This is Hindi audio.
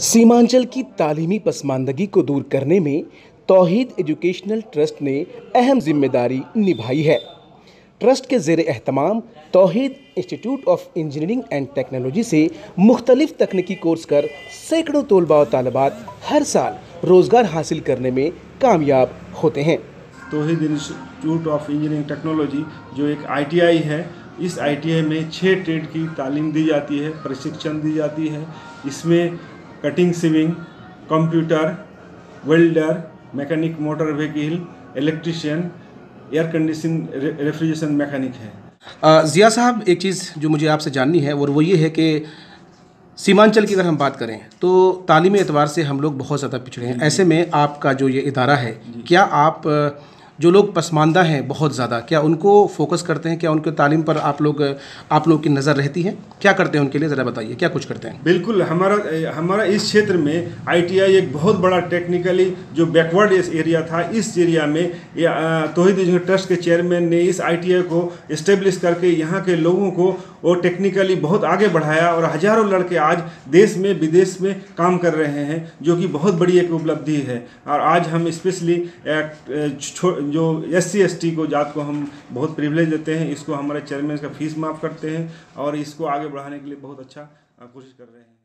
सीमांचल की तालीमी पसमानदगी को दूर करने में तौहीद एजुकेशनल ट्रस्ट ने अहम ज़िम्मेदारी निभाई है। ट्रस्ट के जेर अहतमाम Tauheed institute of engineering and technology से मुख्तलिफ़ तकनीकी कोर्स कर सैकड़ों तलबा तलबात हर साल रोज़गार हासिल करने में कामयाब होते हैं। Tauheed institute of engineering technology जो एक आईटीआई है इस आईटीआई में छः ट्रेड की तालीम दी जाती है प्रशिक्षण दी जाती है। इसमें cutting sewing computer welder mechanic motor vehicle electrician air condition refrigeration mechanic है। ज़िया साहब एक चीज़ जो मुझे आपसे जाननी है और वो ये है कि सीमांचल की अगर हम बात करें तो तालीमी एतबार से हम लोग बहुत ज़्यादा पिछड़े हैं। ऐसे में आपका जो ये इदारा है क्या आप जो लोग पसमानदा हैं बहुत ज़्यादा। क्या उनको फोकस करते हैं? क्या उनके तालीम पर आप लोग आप लोग की नज़र रहती है? क्या करते हैं उनके लिए? ज़रा बताइए, क्या कुछ करते हैं? बिल्कुल, हमारा हमारा इस क्षेत्र में आईटीआई एक बहुत बड़ा टेक्निकली जो बैकवर्ड एरिया था, इस एरिया में तोहिद ट्रस्ट के चेयरमैन ने इस आईटीआई को इस्टेब्लिश करके यहाँ के लोगों को वो टेक्निकली बहुत आगे बढ़ाया और हज़ारों लड़के आज देश में, विदेश में काम कर रहे हैं, जो कि बहुत बड़ी एक उपलब्धि है। और आज हम स्पेशली जो एस सी एस टी को, जात को हम बहुत प्रिवलेज देते हैं, इसको हमारे चेयरमैन का फ़ीस माफ़ करते हैं और इसको आगे बढ़ाने के लिए बहुत अच्छा कोशिश कर रहे हैं।